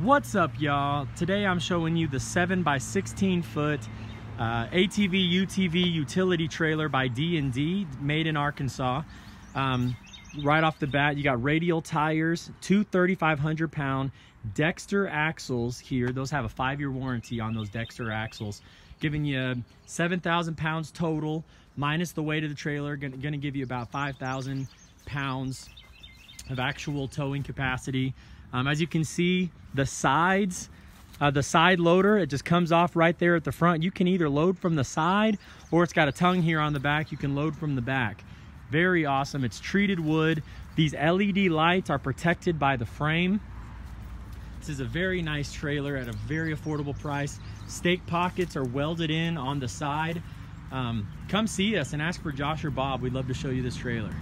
What's up y'all? Today I'm showing you the 7 by 16 foot uh, ATV UTV utility trailer by D&D made in Arkansas. Um, right off the bat you got radial tires, two 3,500 pound Dexter axles here. Those have a five year warranty on those Dexter axles giving you 7,000 pounds total minus the weight of the trailer gonna, gonna give you about 5,000 pounds of actual towing capacity. Um, as you can see, the sides, uh, the side loader, it just comes off right there at the front. You can either load from the side or it's got a tongue here on the back. You can load from the back. Very awesome. It's treated wood. These LED lights are protected by the frame. This is a very nice trailer at a very affordable price. Stake pockets are welded in on the side. Um, come see us and ask for Josh or Bob. We'd love to show you this trailer.